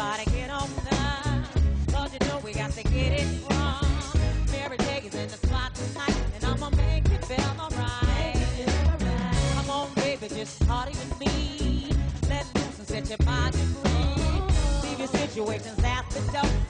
Everybody get on. Cause you know we got to get it wrong. Mary J is in the spot tonight, and I'ma make it feel alright. Come on, baby, just party with me. Let loose and set your body free. Leave your situations at the door.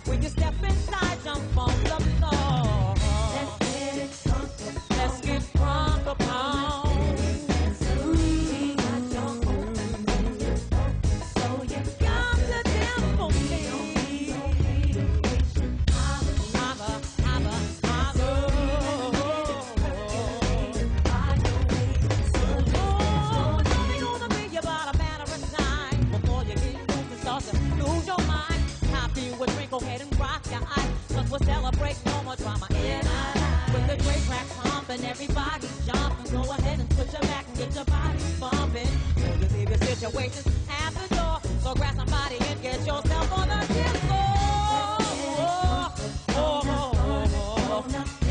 situations at the door. So grab somebody and get yourself on the dance floor. Oh, oh, oh,